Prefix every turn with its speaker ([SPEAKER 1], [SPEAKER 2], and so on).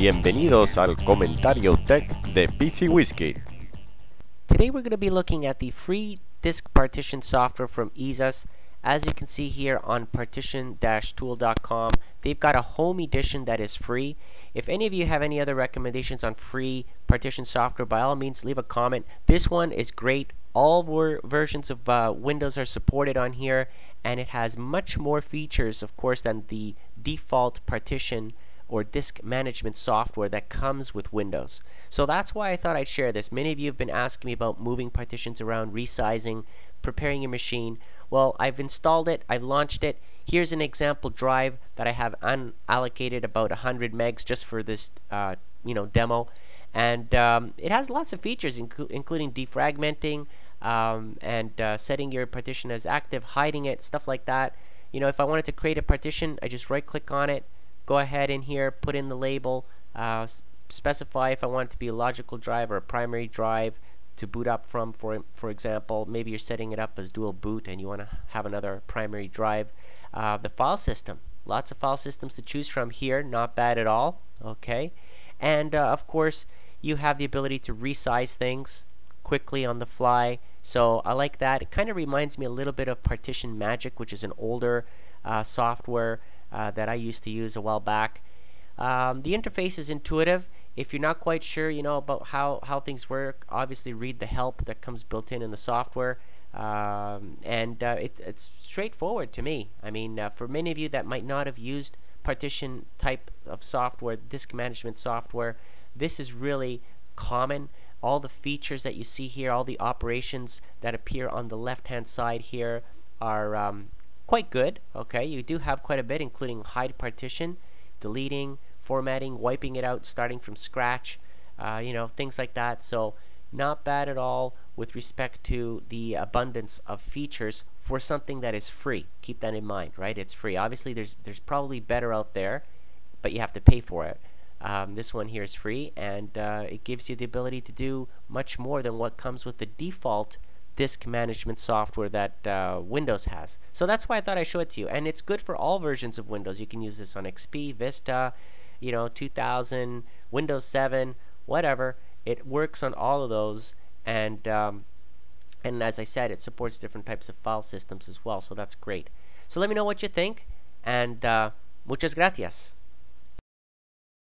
[SPEAKER 1] Bienvenidos al comentario tech de PC WizKid.
[SPEAKER 2] Today we're going to be looking at the free disk partition software from EaseUS. As you can see here on partition-tool.com, they've got a home edition that is free. If any of you have any other recommendations on free partition software, by all means leave a comment. This one is great. All versions of uh, Windows are supported on here, and it has much more features, of course, than the default partition or disk management software that comes with Windows. So that's why I thought I'd share this. Many of you have been asking me about moving partitions around, resizing, preparing your machine. Well, I've installed it, I've launched it. Here's an example drive that I have unallocated about 100 megs just for this uh, you know demo. And um, it has lots of features, inc including defragmenting um, and uh, setting your partition as active, hiding it, stuff like that. You know, if I wanted to create a partition, I just right click on it, go ahead in here, put in the label, uh, specify if I want it to be a logical drive or a primary drive to boot up from, for, for example. Maybe you're setting it up as dual boot and you want to have another primary drive. Uh, the file system, lots of file systems to choose from here, not bad at all, okay? And uh, of course, you have the ability to resize things quickly on the fly. So I like that. It kind of reminds me a little bit of Partition Magic, which is an older uh, software uh, that I used to use a while back. Um, the interface is intuitive. If you're not quite sure, you know, about how, how things work, obviously read the help that comes built in in the software. Um, and uh, it, it's straightforward to me. I mean, uh, for many of you that might not have used partition type of software, disk management software, this is really common. All the features that you see here, all the operations that appear on the left hand side here are um, quite good. Okay, you do have quite a bit, including hide partition, deleting, formatting, wiping it out, starting from scratch, uh, you know, things like that. So not bad at all with respect to the abundance of features for something that is free. Keep that in mind, right? It's free. Obviously, there's there's probably better out there, but you have to pay for it. Um, this one here is free, and uh, it gives you the ability to do much more than what comes with the default disk management software that uh, Windows has. So that's why I thought I'd show it to you. And it's good for all versions of Windows. You can use this on XP, Vista, you know, 2000, Windows 7, whatever. It works on all of those. And, um, and as I said, it supports different types of file systems as well. So that's great. So let me know what you think. And uh, muchas gracias.